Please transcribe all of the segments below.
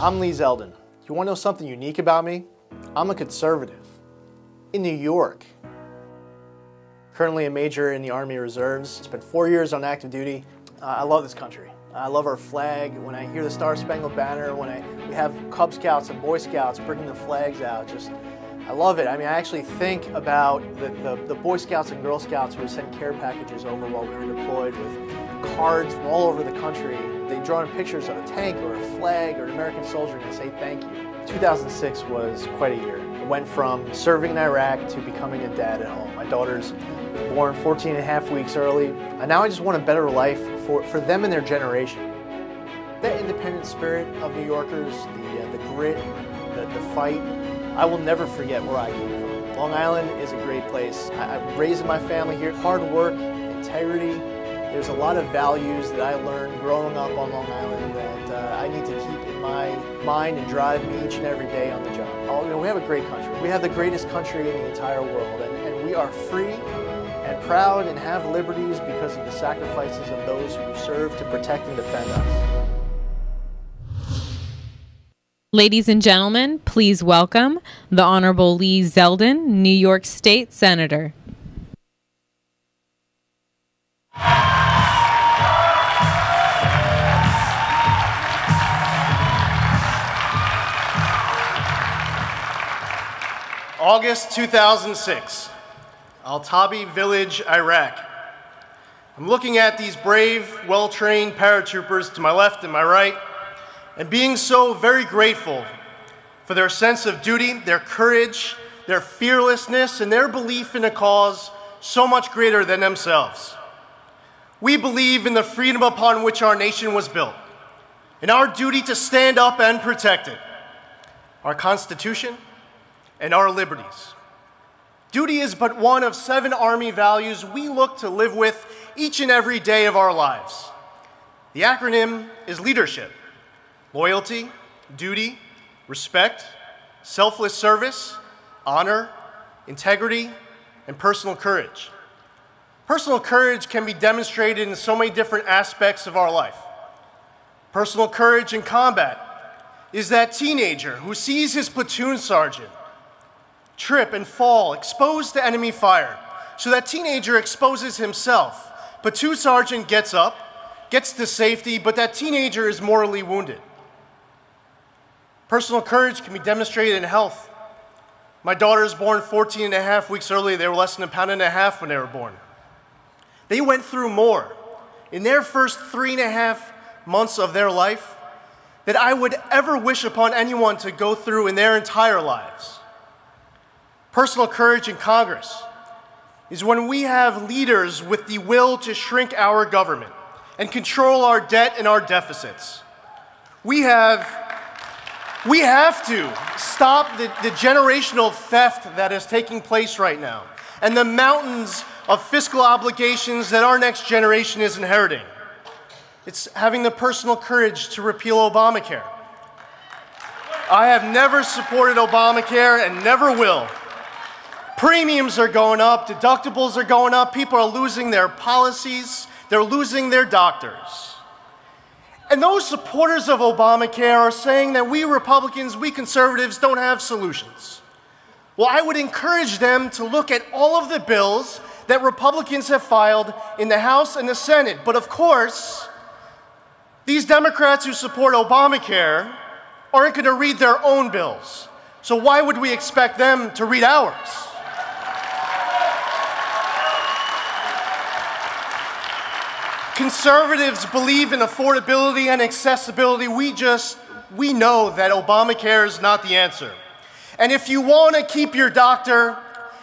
I'm Lee Zeldin. You want to know something unique about me? I'm a conservative. In New York. Currently a major in the Army Reserves. Spent four years on active duty. Uh, I love this country. I love our flag. When I hear the Star Spangled Banner, when I, we have Cub Scouts and Boy Scouts bringing the flags out, just, I love it. I mean, I actually think about the, the, the Boy Scouts and Girl Scouts who would send care packages over while we were deployed with cards from all over the country. They draw in pictures of a tank or a flag or an American soldier and say thank you. 2006 was quite a year. I went from serving in Iraq to becoming a dad at home. My daughter's born 14 and a half weeks early. And now I just want a better life for, for them and their generation. That independent spirit of New Yorkers, the, uh, the grit, the, the fight, I will never forget where I came from. Long Island is a great place. I, I'm raising my family here. Hard work, integrity. There's a lot of values that I learned growing up on Long Island that uh, I need to keep in my mind and drive me each and every day on the job. Oh, you know, we have a great country. We have the greatest country in the entire world, and, and we are free and proud and have liberties because of the sacrifices of those who serve to protect and defend us. Ladies and gentlemen, please welcome the Honorable Lee Zeldin, New York State Senator. August 2006, Al Tabi Village, Iraq. I'm looking at these brave, well trained paratroopers to my left and my right, and being so very grateful for their sense of duty, their courage, their fearlessness, and their belief in a cause so much greater than themselves. We believe in the freedom upon which our nation was built, in our duty to stand up and protect it, our Constitution, and our liberties. Duty is but one of seven Army values we look to live with each and every day of our lives. The acronym is leadership, loyalty, duty, respect, selfless service, honor, integrity, and personal courage. Personal courage can be demonstrated in so many different aspects of our life. Personal courage in combat is that teenager who sees his platoon sergeant trip and fall exposed to enemy fire. So that teenager exposes himself. Platoon sergeant gets up, gets to safety, but that teenager is mortally wounded. Personal courage can be demonstrated in health. My daughter was born 14 and a half weeks early. They were less than a pound and a half when they were born. They went through more in their first three and a half months of their life that I would ever wish upon anyone to go through in their entire lives. Personal courage in Congress is when we have leaders with the will to shrink our government and control our debt and our deficits. We have, we have to stop the, the generational theft that is taking place right now and the mountains of fiscal obligations that our next generation is inheriting. It's having the personal courage to repeal Obamacare. I have never supported Obamacare and never will. Premiums are going up, deductibles are going up, people are losing their policies, they're losing their doctors. And those supporters of Obamacare are saying that we Republicans, we conservatives, don't have solutions. Well, I would encourage them to look at all of the bills that Republicans have filed in the House and the Senate. But of course, these Democrats who support Obamacare aren't going to read their own bills. So why would we expect them to read ours? Conservatives believe in affordability and accessibility. We just, we know that Obamacare is not the answer. And if you want to keep your doctor,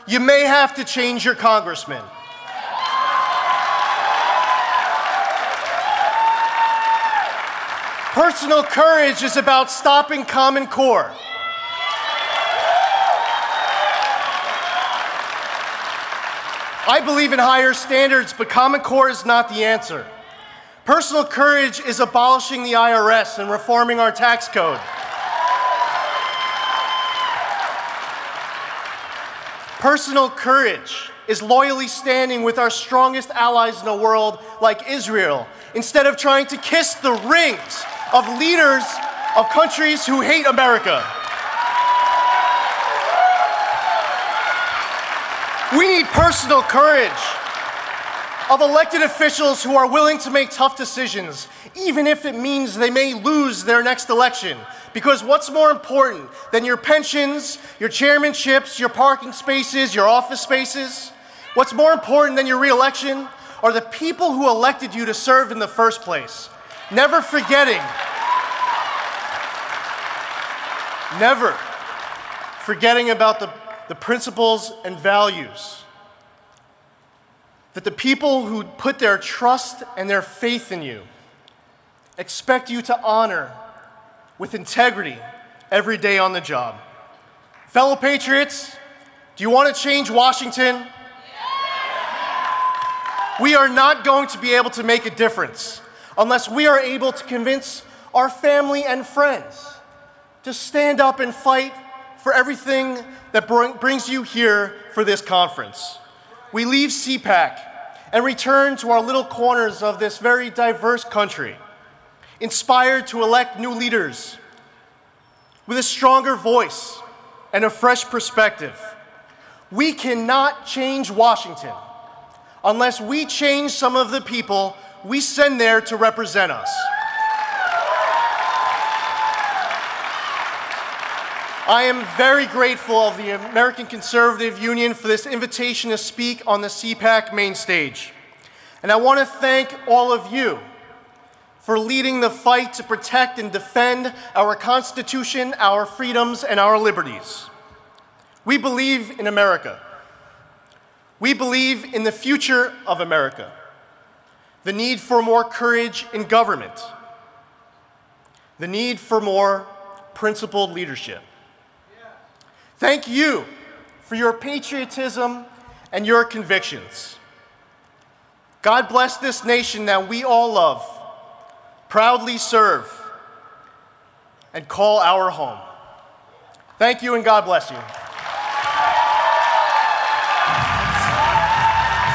you may have to change your congressman. Personal courage is about stopping Common Core. I believe in higher standards, but Common Core is not the answer. Personal courage is abolishing the IRS and reforming our tax code. Personal courage is loyally standing with our strongest allies in the world, like Israel, instead of trying to kiss the rings of leaders of countries who hate America. We need personal courage of elected officials who are willing to make tough decisions, even if it means they may lose their next election. Because what's more important than your pensions, your chairmanships, your parking spaces, your office spaces? What's more important than your reelection are the people who elected you to serve in the first place. Never forgetting, never forgetting about the, the principles and values that the people who put their trust and their faith in you expect you to honor with integrity every day on the job. Fellow Patriots, do you want to change Washington? We are not going to be able to make a difference unless we are able to convince our family and friends to stand up and fight for everything that bring, brings you here for this conference. We leave CPAC and return to our little corners of this very diverse country, inspired to elect new leaders with a stronger voice and a fresh perspective. We cannot change Washington unless we change some of the people we send there to represent us. I am very grateful of the American Conservative Union for this invitation to speak on the CPAC main stage. And I want to thank all of you for leading the fight to protect and defend our Constitution, our freedoms, and our liberties. We believe in America. We believe in the future of America, the need for more courage in government, the need for more principled leadership. Thank you for your patriotism and your convictions. God bless this nation that we all love, proudly serve, and call our home. Thank you and God bless you.